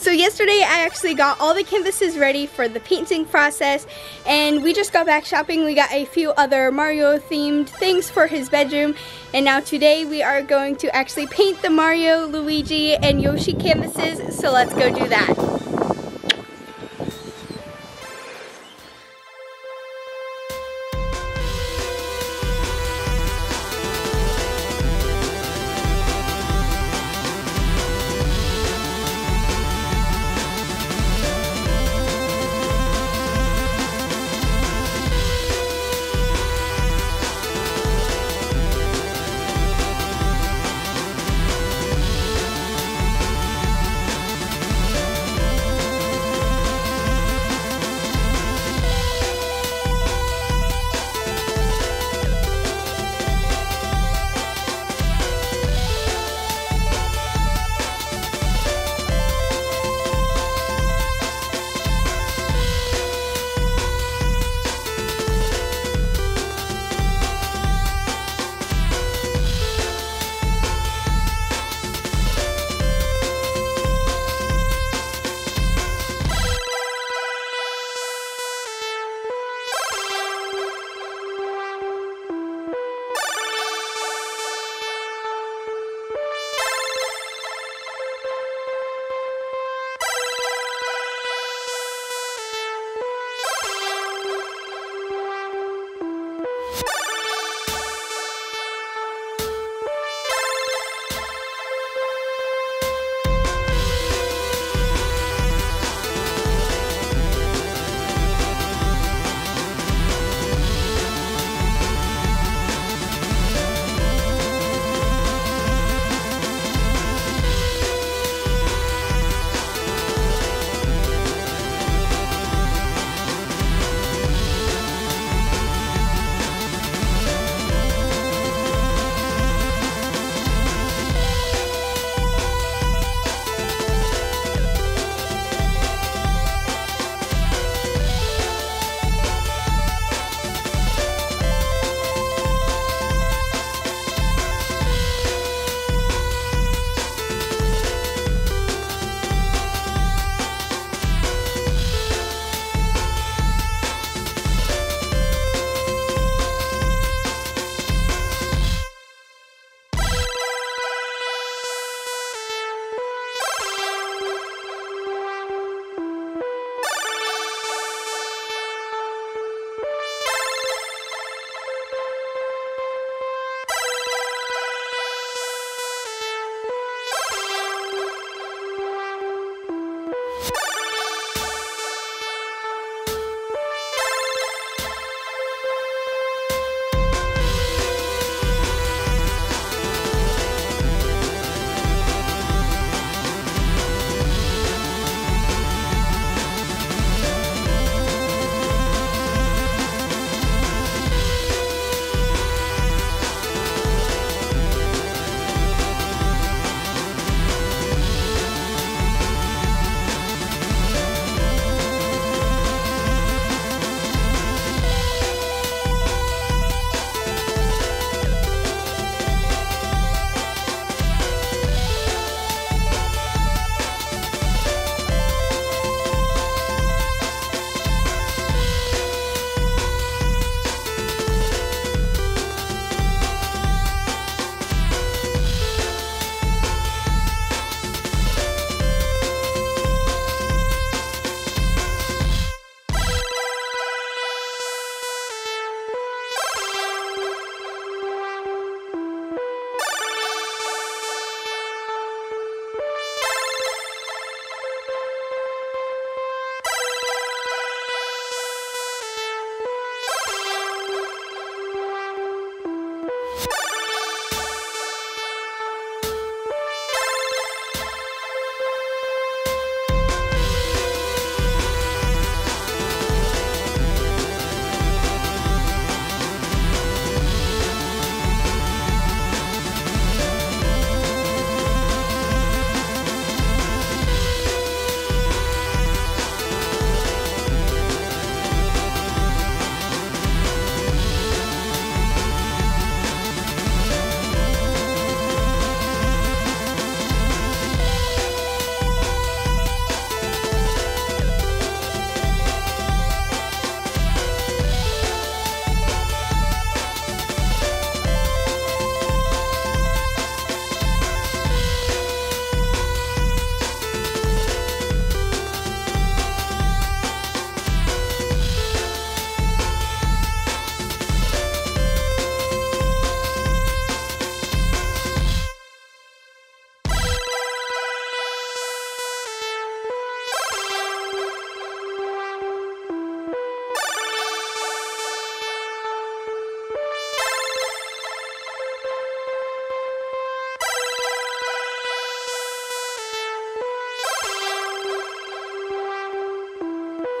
So yesterday I actually got all the canvases ready for the painting process and we just got back shopping. We got a few other Mario themed things for his bedroom and now today we are going to actually paint the Mario, Luigi, and Yoshi canvases. So let's go do that.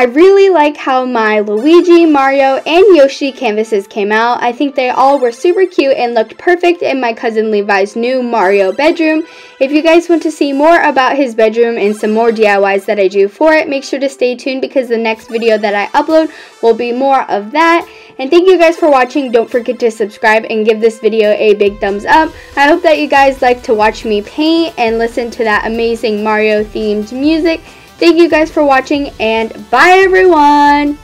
I really like how my Luigi, Mario, and Yoshi canvases came out. I think they all were super cute and looked perfect in my cousin Levi's new Mario bedroom. If you guys want to see more about his bedroom and some more DIYs that I do for it, make sure to stay tuned because the next video that I upload will be more of that. And thank you guys for watching. Don't forget to subscribe and give this video a big thumbs up. I hope that you guys like to watch me paint and listen to that amazing Mario themed music. Thank you guys for watching and bye everyone!